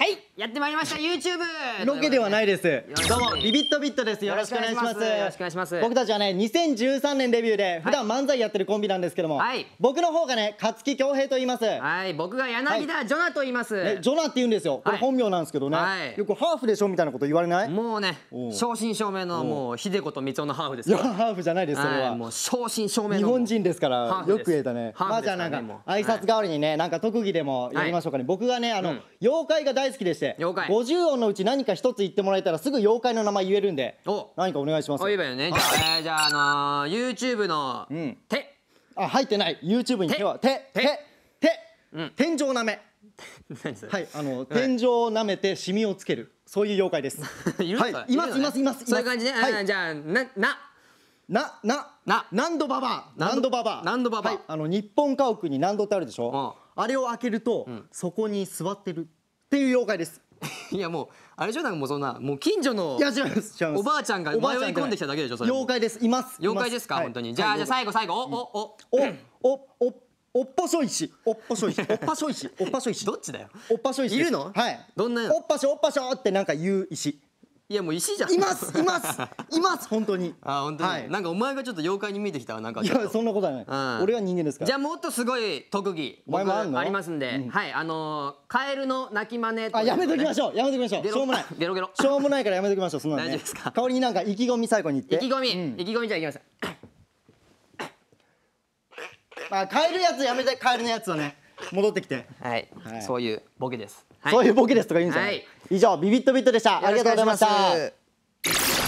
はい。やってまいりました YouTube ロケではないです。どうもビビットビットです。よろしくお願いします。よろしくお願いします。僕たちはね2013年デビューで普段漫才やってるコンビなんですけども、はい。僕の方がね勝木恭平と言います、はい。僕が柳田ジョナと言います、ね、ジョナって言うんですよ。これはい本名なんですけどね、はい。よくハーフでしょみたいなこと言われない？もうね正真正銘のもう秀子と光雄のハーフですいやハーフじゃないですそれは、はい。もう正真正銘の日本人ですからよく言えたね。まあじゃあなんか挨拶代わりにねなんか特技でもやりましょうかね、僕がねあの、うん。妖怪が大好きでして妖怪。50音のうち何か一つ言ってもらえたらすぐ妖怪の名前言えるんで。お。何かお願いしますお言えばいいよね。じゃあ、えーああのー、YouTube のん。手。あ入ってない。YouTube に手は手。手。手。手、うん。天井舐め。はいあの、天井を舐めてシミをつける。そういう妖怪です。いるはい。のいますいますいます。そういう感じね、はい。うんじゃあなな。なな。な。何度ババア。何度？ババア。何度ババア。はい、あの日本家屋に何度ってあるでしょ？あれを開けると、そこに座ってるっていう妖怪です いやもうあれじゃなんかもうそんなもう近所のいや違います。違います。おばあちゃんが迷い込んできただけでしょ？それも。妖怪です。います。妖怪ですか、本当に、はいじゃあ、はい。じゃあ最後最後。おおお。おおおっぱしょいしおっぱしょいし おっぱしょいしおっぱしょいしどっちだよ？おっぱしょいしです。いるの？はい。どんなの？おっぱしょおっぱしょってなんか言う石いやもう石じゃん。いますいますいます本当に。あ本当に、はい。なんかお前がちょっと妖怪に見えてきたわなんかいやそんなことはない、うん。俺は人間ですから。じゃあもっとすごい特技。僕お前もあんの？ありますんで、はいあのー、カエルの鳴き真似あやめときましょょうやめときましょう。しょうもない。ゲロゲロしょうもないからやめときましょうそんなのね。大丈夫ですか？代わりになんか意気込み最後に言って。意気込み、うん。意気込みじゃあいきます。あ変えるやつやめて変えるのやつをね戻ってきて、はい、はい。そういうボケです、はい。そういうボケですとか言うんですよ、はい以上ビビットビットでした。ありがとうございました。